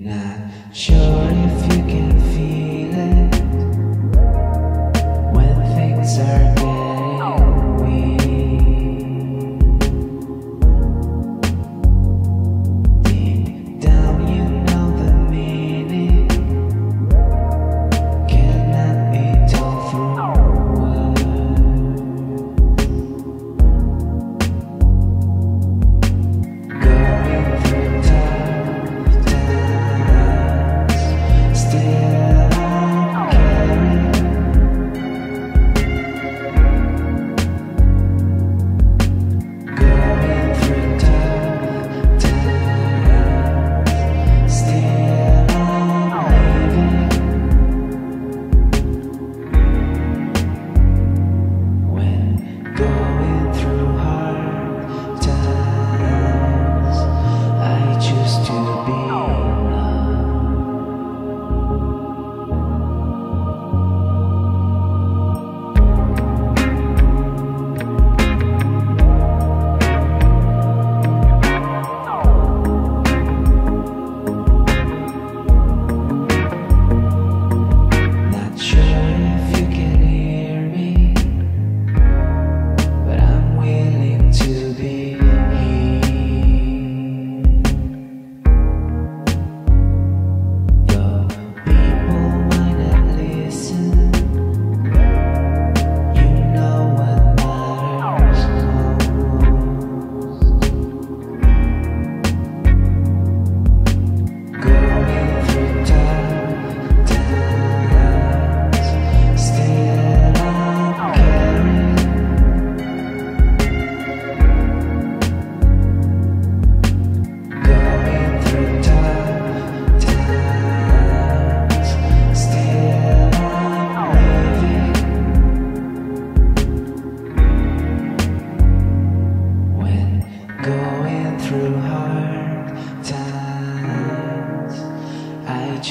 Not sure if you can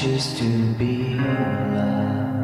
choose to be loved.